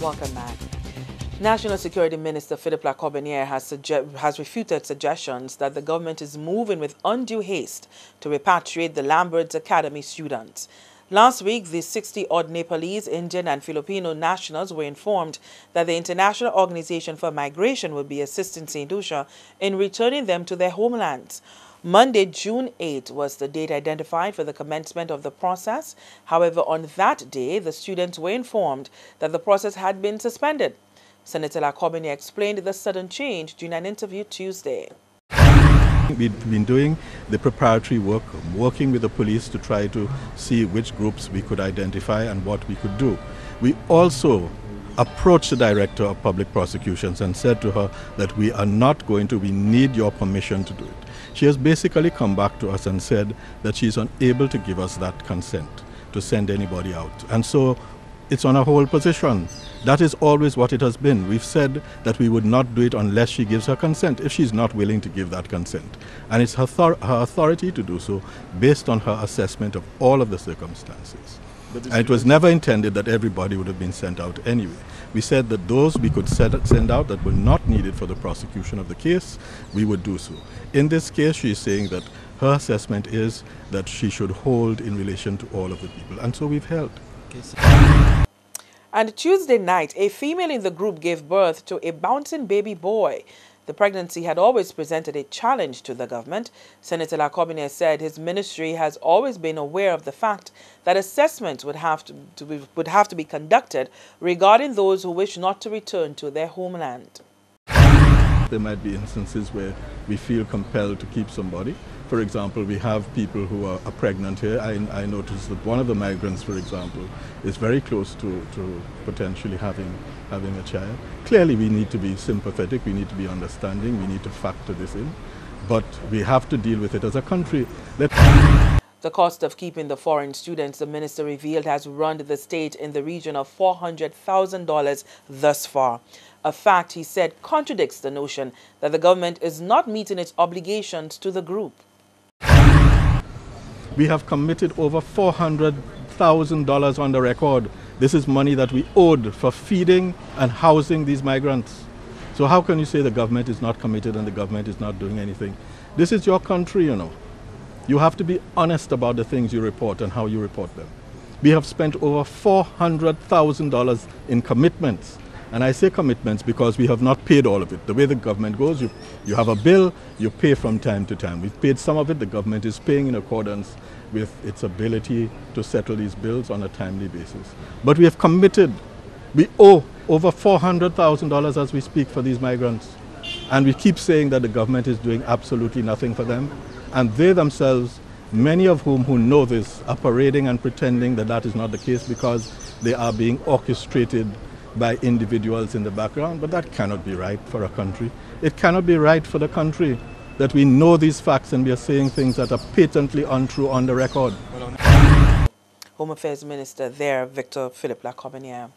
Welcome back. National Security Minister Philip La Corbiniere has, has refuted suggestions that the government is moving with undue haste to repatriate the Lambirds Academy students. Last week, the 60-odd Nepalese, Indian and Filipino nationals were informed that the International Organization for Migration would be assisting St. Lucia in returning them to their homelands. Monday, June 8 was the date identified for the commencement of the process. However, on that day, the students were informed that the process had been suspended. Senator La Corbiniere explained the sudden change during an interview Tuesday. We've been doing the preparatory work, working with the police to try to see which groups we could identify and what we could do. We also approached the director of public prosecutions and said to her that we are not going to, we need your permission to do it. She has basically come back to us and said that she's unable to give us that consent to send anybody out. And so it's on a whole position. That is always what it has been. We've said that we would not do it unless she gives her consent, if she's not willing to give that consent. And it's her, her authority to do so based on her assessment of all of the circumstances. And it was never intended that everybody would have been sent out anyway. We said that those we could send out that were not needed for the prosecution of the case, we would do so. In this case, she is saying that her assessment is that she should hold in relation to all of the people. And so we've held. And Tuesday night, a female in the group gave birth to a bouncing baby boy. The pregnancy had always presented a challenge to the government. Senator La Corbiniere said his ministry has always been aware of the fact that assessments would have to, to be, would have to be conducted regarding those who wish not to return to their homeland. There might be instances where we feel compelled to keep somebody. For example, we have people who are, are pregnant here. I, I, noticed that one of the migrants, for example, is very close to, to potentially having, having a child. Clearly, we need to be sympathetic, we need to be understanding, we need to factor this in. But we have to deal with it as a country. The cost of keeping the foreign students, the minister revealed, has run the state in the region of $400,000 thus far. A fact, he said, contradicts the notion that the government is not meeting its obligations to the group. We have committed over $400,000 on the record. This is money that we owed for feeding and housing these migrants. So how can you say the government is not committed and the government is not doing anything? This is your country, you know. You have to be honest about the things you report and how you report them. We have spent over $400,000 in commitments and I say commitments because we have not paid all of it. The way the government goes, you, you have a bill, you pay from time to time. We've paid some of it, the government is paying in accordance with its ability to settle these bills on a timely basis. But we have committed, we owe over $400,000 as we speak for these migrants. And we keep saying that the government is doing absolutely nothing for them. And they themselves, many of whom who know this, are parading and pretending that that is not the case because they are being orchestrated by individuals in the background, but that cannot be right for a country. It cannot be right for the country that we know these facts and we are saying things that are patently untrue on the record. Home Affairs Minister there, Victor Philip La Corbiniere.